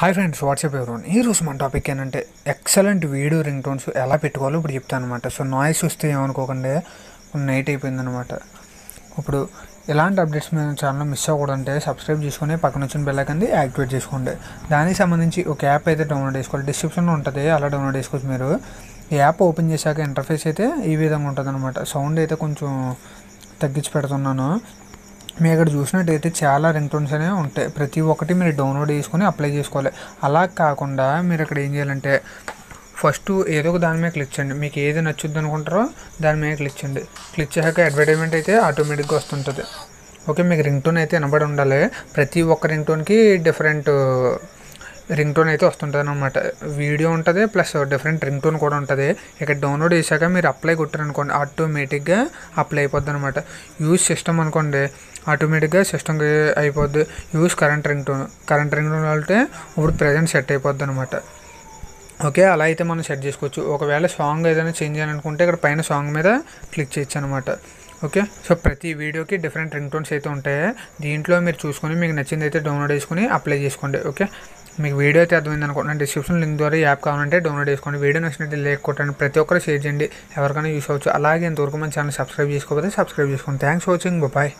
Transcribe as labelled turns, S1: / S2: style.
S1: Hi friends WhatsApp everyone ఈ మన topic ఏంటంటే ఎక్సలెంట్ వీడియో రింగ్ టోన్స్ ఎలా పెట్టుకోవాలో ఇప్పుడు చెప్తాను అనమాట సో నాయిస్ వస్తే ఏమనుకోకండి నైట్ అయిపోయిందనమాట ఇప్పుడు ఎలాంటి అప్డేట్స్ మీద ఛానల్ మిస్ అవ్వకూడదంటే సబ్స్క్రైబ్ చేసుకొని పక్కన వచ్చిన బెల్ యాక్టివేట్ చేసుకోండి. దానికి సంబంధించి ఒక యాప్ అయితే డౌన్లోడ్ చేసుకోవాలి. డిస్క్రిప్షన్లో ఉంటుంది అలా డౌన్లోడ్ చేసుకోవచ్చు మీరు. ఈ యాప్ ఓపెన్ చేశాక ఇంటర్ఫేస్ అయితే ఈ విధంగా ఉంటుంది అనమాట సౌండ్ అయితే కొంచెం తగ్గించి పెడుతున్నాను. మీరు ఇక్కడ చూసినట్టయితే చాలా రింగ్ టోన్స్ అనేవి ఉంటాయి. ప్రతి ఒక్కటి మీరు డౌన్లోడ్ చేసుకొని అప్లై చేసుకోవాలి. అలా కాకుండా మీరు ఇక్కడ ఏం చేయాలంటే ఫస్ట్ ఏదో ఒక దాని మీద క్లిక్ చేయండి. మీకు ఏది నచ్చుద్ది అనుకుంటారో దాని మీద క్లిక్ చేయండి. క్లిక్ చేశాక అడ్వర్టైజ్మెంట్ అయితే ఆటోమేటిక్గా వస్తుంటుంది. ఓకే మీకు రింగ్ టోన్ అయితే వినబడి ఉండాలి. ప్రతి ఒక్క రింగ్ టోన్కి డిఫరెంట్ రింగ్ టోన్ అయితే వస్తుంటుంది అనమాట వీడియో ఉంటుంది ప్లస్ డిఫరెంట్ రింగ్ టోన్ కూడా ఉంటుంది. ఇక్కడ డౌన్లోడ్ చేశాక మీరు అప్లై కొట్టారనుకోండి ఆటోమేటిక్గా అప్లై అయిపోద్ది అనమాట యూజ్ సిస్టమ్ అనుకోండి ఆటోమేటిక్గా సిస్టమ్కి అయిపోద్ది. Use current ring tone current ring tone అంటే ఇప్పుడు ప్రజెంట్ సెట్ అయిపోద్ది అనమాట ఓకే అలా అయితే మనం సెట్ చేసుకోవచ్చు. ఒకవేళ సాంగ్ ఏదైనా చేంజ్ చేయాలనుకుంటే ఇక్కడ పైన సాంగ్ మీద క్లిక్ చేయొచ్చు అనమాట ఓకే సో ప్రతి వీడియోకి డిఫరెంట్ రింగ్ టోన్స్ అయితే ఉంటాయి. దీంట్లో మీరు చూసుకొని మీకు నచ్చింది అయితే డౌన్లోడ్ చేసుకొని అప్లై చేసుకోండి. ఓకే మీకు వీడియో అయితే అర్థమైంది అనుకుంటున్నాను. డిస్క్రిప్షన్ లింక్ ద్వారా యాప్ కావాలంటే డౌన్లోడ్ చేసుకోండి. వీడియో నచ్చినట్టు లేక్ కొట్టండి. ప్రతి ఒక్కరు షేర్ చేయండి. ఎవరికైనా యూస్ అవ్వచ్చు. అలాగే ఇంతవరకు మన ఛానల్ సబ్స్క్రైబ్ చేసుకోకపోతే సబ్స్క్రైబ్ చేసుకోండి. Thanks for watching bye